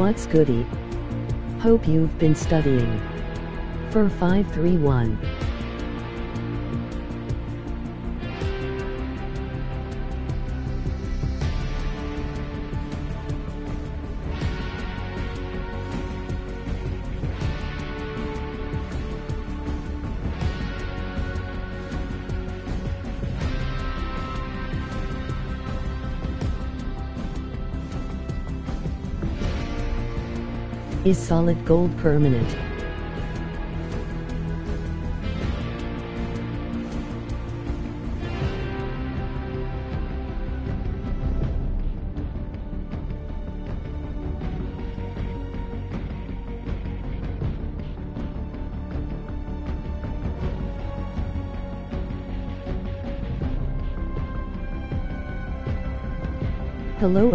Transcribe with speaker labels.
Speaker 1: What's goody? Hope you've been studying. For 531. Is solid gold permanent? Hello,